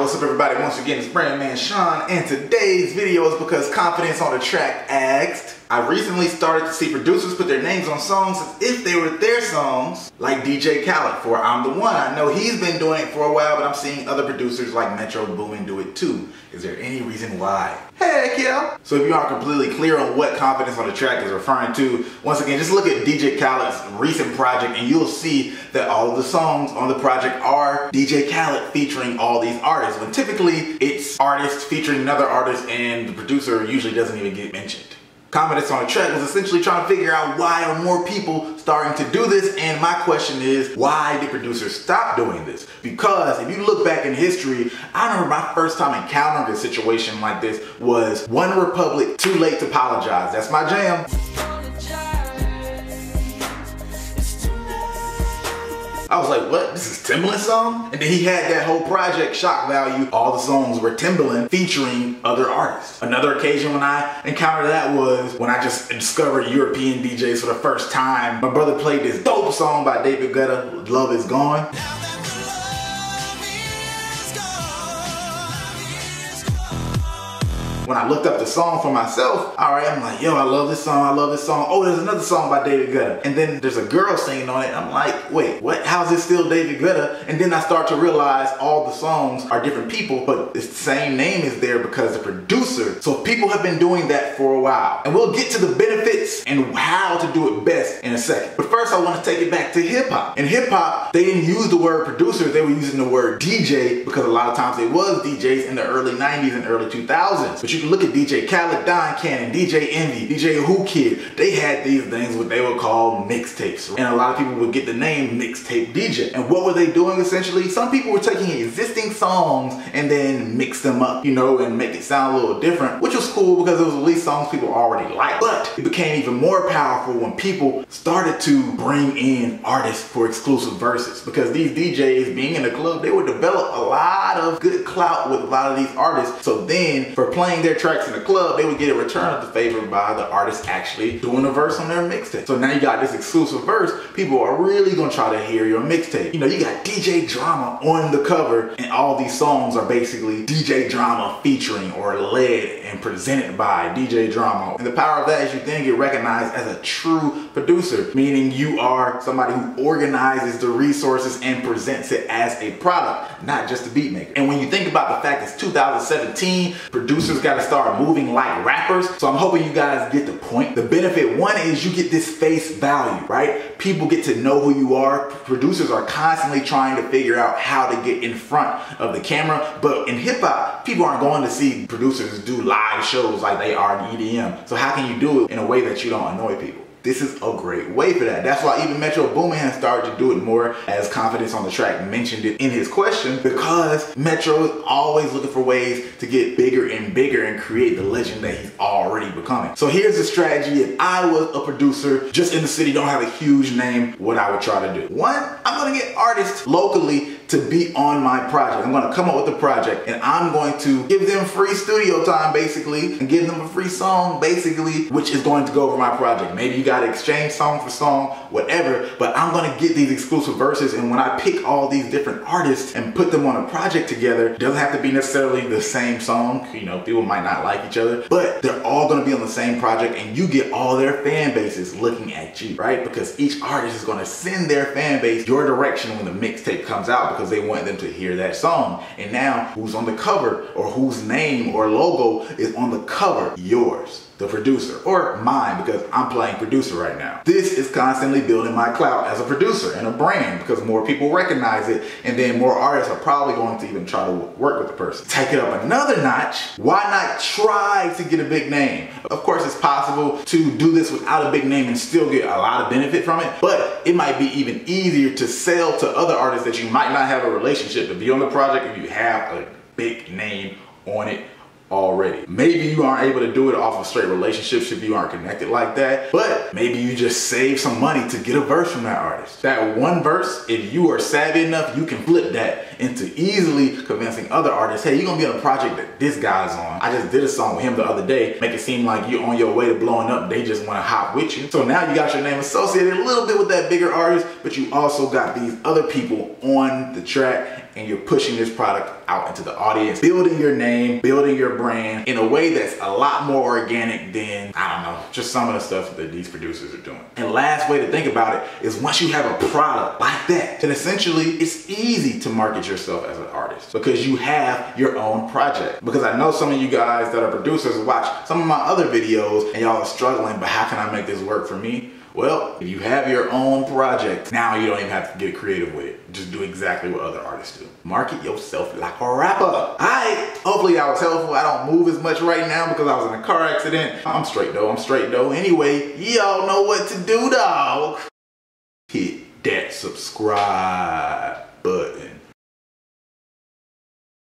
what's up everybody? Once again, it's Brand Man Sean, and today's video is because Confidence on the Track asked, I recently started to see producers put their names on songs as if they were their songs, like DJ Khaled for I'm the One. I know he's been doing it for a while, but I'm seeing other producers like Metro Boomin do it too. Is there any reason why? Heck yeah! So if you aren't completely clear on what Confidence on the Track is referring to, once again, just look at DJ Khaled's recent project and you'll see that all of the songs on the project are DJ Khaled featuring all these artists. When typically it's artists featuring another artist and the producer usually doesn't even get mentioned. Confidence on the Track was essentially trying to figure out why are more people starting to do this and my question is why did producers stop doing this? Because if you look back in history, I remember my first time encountering a situation like this was One Republic Too Late to Apologize. That's my jam. I was like, what? This is Timbaland's song? And then he had that whole project, Shock Value. All the songs were Timbaland featuring other artists. Another occasion when I encountered that was when I just discovered European DJs for the first time. My brother played this dope song by David Guetta, Love Is Gone. when I looked up the song for myself, all right, I'm like, yo, I love this song, I love this song. Oh, there's another song by David Guetta. And then there's a girl singing on it. I'm like, wait, what? How's it still David Guetta? And then I start to realize all the songs are different people, but the same name is there because the producer. So people have been doing that for a while. And we'll get to the benefits and how to do it best in a second. But first, I want to take it back to hip hop. In hip hop, they didn't use the word producer, they were using the word DJ because a lot of times it was DJs in the early 90s and early 2000s. But you you can look at DJ Khaled, Don Cannon, DJ Envy, DJ Whoo Kid. They had these things what they would call mixtapes. And a lot of people would get the name mixtape DJ. And what were they doing essentially? Some people were taking existing songs and then mix them up, you know, and make it sound a little different, which was cool because it was at least songs people already liked. But it became even more powerful when people started to bring in artists for exclusive verses because these DJs being in the club, they would develop a lot of good clout with a lot of these artists. So then for playing their tracks in the club, they would get a return of the favor by the artist actually doing a verse on their mixtape. So now you got this exclusive verse, people are really gonna try to hear your mixtape. You know, you got DJ Drama on the cover, and all these songs are basically DJ Drama featuring or led and presented by DJ Drama. And the power of that is you then get recognized as a true producer, meaning you are somebody who organizes the resources and presents it as a product, not just a beat maker. And when you think about the fact it's 2017, producers got to start moving like rappers. So I'm hoping you guys get the point. The benefit one is you get this face value, right? People get to know who you are. Producers are constantly trying to figure out how to get in front of the camera. But in hip hop, people aren't going to see producers do live shows like they are in EDM. So how can you do it in a way that you don't annoy people? This is a great way for that. That's why even Metro Boomin has started to do it more as Confidence on the Track mentioned it in his question because Metro is always looking for ways to get bigger and bigger and create the legend that he's already becoming. So here's the strategy. If I was a producer just in the city, don't have a huge name, what I would try to do. One, I'm gonna get artists locally to be on my project. I'm gonna come up with a project and I'm going to give them free studio time basically and give them a free song basically, which is going to go over my project. Maybe you gotta exchange song for song, whatever, but I'm gonna get these exclusive verses and when I pick all these different artists and put them on a project together, doesn't have to be necessarily the same song, you know, people might not like each other, but they're all gonna be on the same project and you get all their fan bases looking at you, right? Because each artist is gonna send their fan base your direction when the mixtape comes out because they want them to hear that song. And now who's on the cover or whose name or logo is on the cover? Yours the producer, or mine because I'm playing producer right now. This is constantly building my clout as a producer and a brand because more people recognize it and then more artists are probably going to even try to work with the person. Take it up another notch, why not try to get a big name? Of course, it's possible to do this without a big name and still get a lot of benefit from it, but it might be even easier to sell to other artists that you might not have a relationship to be on the project if you have a big name on it already. Maybe you aren't able to do it off of straight relationships if you aren't connected like that, but maybe you just save some money to get a verse from that artist. That one verse, if you are savvy enough, you can flip that into easily convincing other artists, hey, you're gonna be on a project that this guy's on. I just did a song with him the other day, make it seem like you're on your way to blowing up, they just wanna hop with you. So now you got your name associated a little bit with that bigger artist, but you also got these other people on the track and you're pushing this product out into the audience, building your name, building your brand in a way that's a lot more organic than, I don't know, just some of the stuff that these producers are doing. And last way to think about it is once you have a product like that, then essentially it's easy to market yourself as an artist because you have your own project. Because I know some of you guys that are producers watch some of my other videos and y'all are struggling, but how can I make this work for me? Well, if you have your own project, now you don't even have to get creative with it. Just do exactly what other artists do. Market yourself like a rapper. Alright, hopefully I was helpful. I don't move as much right now because I was in a car accident. I'm straight though, I'm straight though. Anyway, y'all know what to do, dog. Hit that subscribe button.